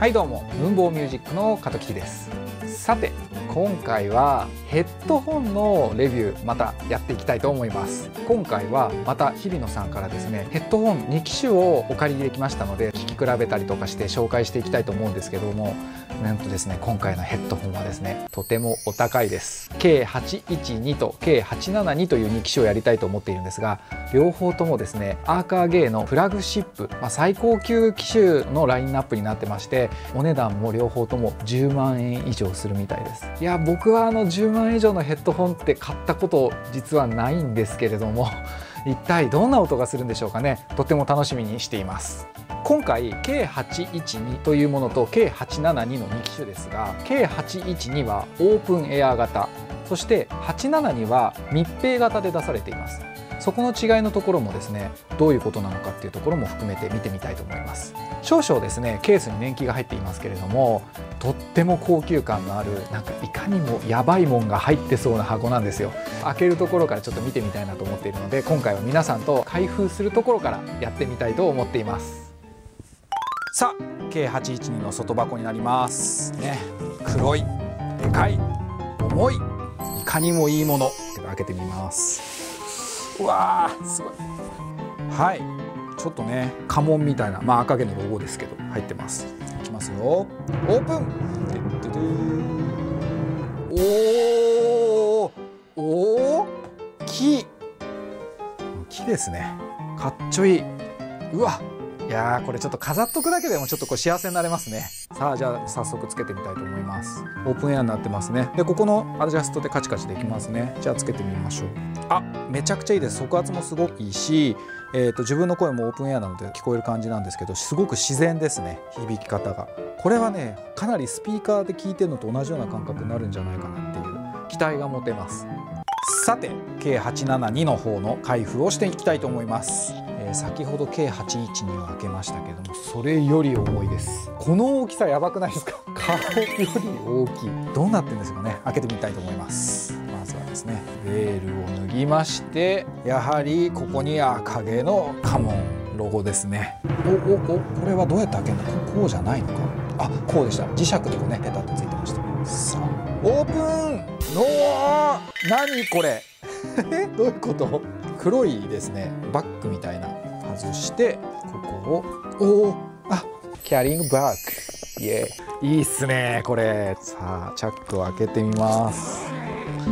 はいどうも文房ミュージックの加藤吉です。さて今回はヘッドホンのレビューまたやっていきたいと思います。今回はまた日比野さんからですねヘッドホン2機種をお借りできましたので聞き比べたりとかして紹介していきたいと思うんですけどもなんとですね今回のヘッドホンはですねとてもお高いです。K812 と K872 という2機種をやりたいと思っているんですが両方ともですねアーカーゲーのフラグシップ、まあ、最高級機種のラインナップになってましてお値段も両方とも10万円以上するみたいです。いや僕はあの10万円以上のヘッドホンって買ったこと実はないんですけれども一体どんな音がするんでしょうかね。とても楽しみにしています。今回 K812 というものと K872 の2機種ですが K812 はオープンエア型そして872は密閉型で出されています。そこの違いのところもですねどういうことなのかっていうところも含めて見てみたいと思います。少々ですねケースに年季が入っていますけれどもとっても高級感のあるなんかいかにもやばいもんが入ってそうな箱なんですよ。開けるところからちょっと見てみたいなと思っているので今回は皆さんと開封するところからやってみたいと思っています。さあ K812 の外箱になります。ね。黒いでかい重いいかにもいいもの開けてみます。うわーすごい。はい。ちょっとね家紋みたいなまあ赤毛のロゴですけど入ってます。いきますよ。オープン。おー。おお木。木ですね。かっちょいい。うわ。いやーこれちょっと飾っとくだけでもちょっとこう幸せになれますね。さあじゃあ早速つけてみたいと思います。オープンエアになってますね。でここのアジャストでカチカチできますね。じゃあつけてみましょう。あめちゃくちゃいいです。速圧もすごくいいし、えーと、自分の声もオープンエアなので聞こえる感じなんですけどすごく自然ですね。響き方が。これはねかなりスピーカーで聞いてるのと同じような感覚になるんじゃないかなっていう期待が持てます。さて K872 の方の開封をしていきたいと思います。先ほど K812 を開けましたけどもそれより重いです。この大きさやばくないですか？顔より大きい。どうなってるんですかね？開けてみたいと思います。まずはですねベールを脱ぎましてやはりここに赤毛の家紋ロゴですね。おおおこれはどうやって開けるの？かこうじゃないのか？あこうでした。磁石とこねペタッとついてました。さあオープンの何これ？どういうこと？黒いですねバッグみたいな外してここをおおあキャリングバッグイエーいいっすねこれ。さあチャックを開けてみます。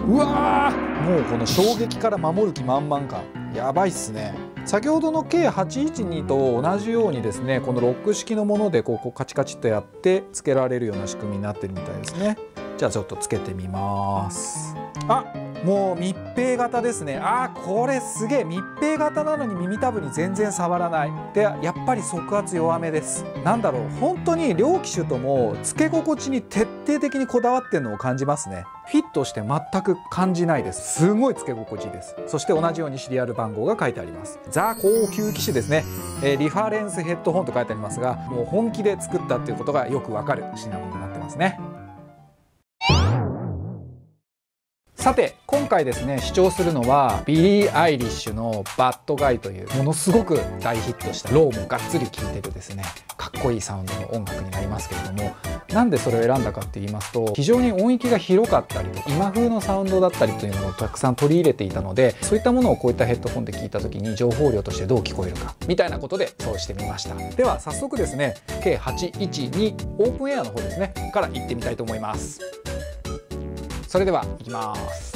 うわもうこの衝撃から守る気満々感やばいっすね。先ほどの K812 と同じようにですねこのロック式のものでここカチカチとやって付けられるような仕組みになってるみたいですねじゃあちょっとつけてみます。あもう密閉型ですね。あこれすげえ。密閉型なのに耳たぶに全然触らない。でやっぱり速圧弱めです。なんだろう。本当に両機種とも付け心地に徹底的にこだわってるのを感じますね。フィットして全く感じないです。すごい付け心地いいです。そして同じようにシリアル番号が書いてあります。ザ高級機種ですね、えー、リファレンスヘッドホンと書いてありますがもう本気で作ったっていうことがよくわかる品物になってますね。さて今回ですね試聴するのはビリー・アイリッシュの「bad guy」というものすごく大ヒットしたローもがっつり効いてるですねかっこいいサウンドの音楽になりますけれどもなんでそれを選んだかって言いますと非常に音域が広かったり今風のサウンドだったりというのをたくさん取り入れていたのでそういったものをこういったヘッドホンで聞いた時に情報量としてどう聞こえるかみたいなことでそうしてみました。では早速ですね K812 オープンエアの方ですねから行ってみたいと思います。それではいきます。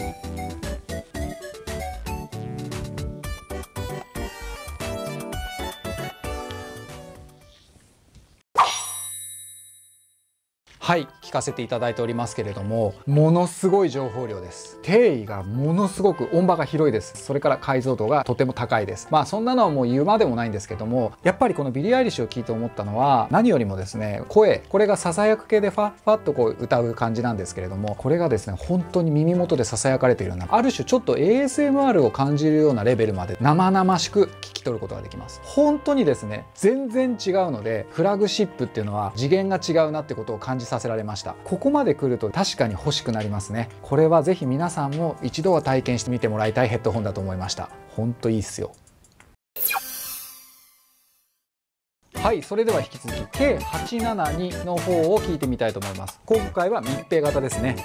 はい聞かせていただいておりますけれどもものすごい情報量です。定位がものすごく音場が広いです。それから解像度がとても高いです。まあそんなのはもう言うまでもないんですけどもやっぱりこのビリー・アイリッシュを聞いて思ったのは何よりもですね声。これがささやく系でファッファッとこう歌う感じなんですけれどもこれがですね本当に耳元でささやかれているようなある種ちょっと ASMR を感じるようなレベルまで生々しく聞き取ることができます。本当にですね全然違うのでフラグシップっていうのは次元が違うなってことを感じささせられました。ここまで来ると確かに欲しくなりますね。これはぜひ皆さんも一度は体験してみてもらいたいヘッドホンだと思いました。ほんといいっすよ。はいそれでは引き続き K872 の方を聞いてみたいと思います。今回は密閉型ですね。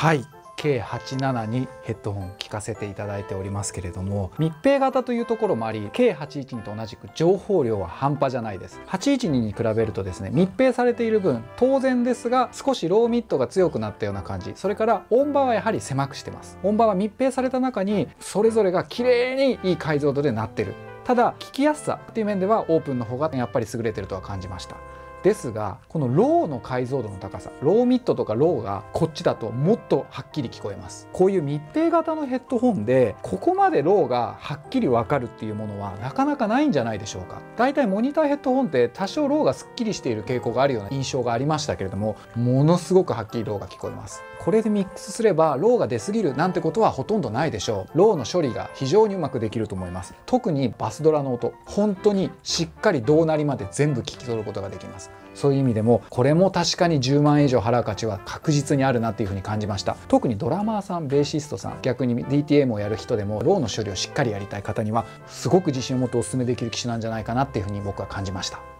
はい。K872 ヘッドホン聞かせていただいておりますけれども密閉型というところもあり K812 と同じく情報量は半端じゃないです。812に比べるとですね密閉されている分当然ですが少しローミッドが強くなったような感じ。それから音場はやはり狭くしてます。音場は密閉された中にそれぞれが綺麗にいい解像度でなってる。ただ聞きやすさっていう面ではオープンの方がやっぱり優れてるとは感じました。ですがこのローの解像度の高さ low mid とかローがこっちだともっとはっきり聞こえます。こういう密閉型のヘッドホンでここまでローがはっきりわかるっていうものはなかなかないんじゃないでしょうか。だいたいモニターヘッドホンって多少ローがすっきりしている傾向があるような印象がありましたけれどもものすごくはっきりローが聞こえます。これでミックスすればローが出過ぎるなんてことはほとんどないでしょう。ローの処理が非常にうまくできると思います。特にバスドラの音本当にしっかり胴鳴りまで全部聞き取ることができます。そういう意味でもこれも確かに10万円以上払う価値は確実にあるなっていうふうに感じました。特にドラマーさんベーシストさん逆に DTM をやる人でもローの処理をしっかりやりたい方にはすごく自信を持ってお勧めできる機種なんじゃないかなっていうふうに僕は感じました。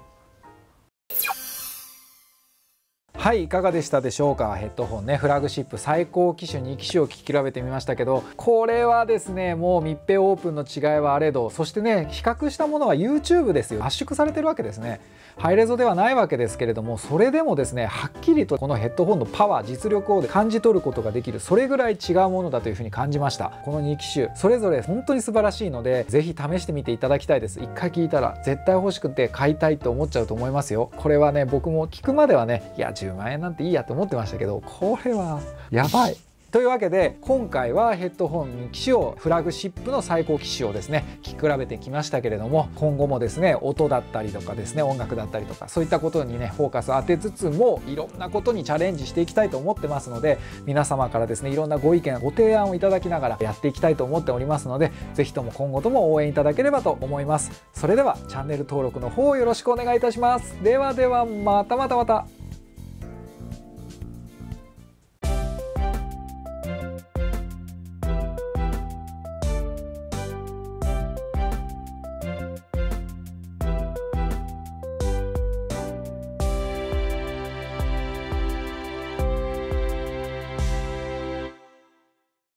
はいいかがでしたでしょうか？ヘッドホンねフラグシップ最高機種2機種を聞き比べてみましたけどこれはですねもう密閉オープンの違いはあれどそしてね比較したものは YouTube ですよ。圧縮されてるわけですね。ハイレゾではないわけですけれどもそれでもですねはっきりとこのヘッドホンのパワー実力を感じ取ることができる。それぐらい違うものだというふうに感じました。この2機種それぞれ本当に素晴らしいので是非試してみていただきたいです。一回聞いたら絶対欲しくて買いたいと思っちゃうと思いますよ。これはね僕も聞くまではねいや10万円なんていいやと思ってましたけどこれはやばい。というわけで今回はヘッドホン機種をフラグシップの最高機種をですね聞き比べてきましたけれども今後もですね音だったりとかですね音楽だったりとかそういったことにねフォーカスを当てつつもいろんなことにチャレンジしていきたいと思ってますので皆様からですねいろんなご意見ご提案をいただきながらやっていきたいと思っておりますので是非とも今後とも応援いただければと思います。それではチャンネル登録の方よろしくお願いいたします。ではではまたまたまた。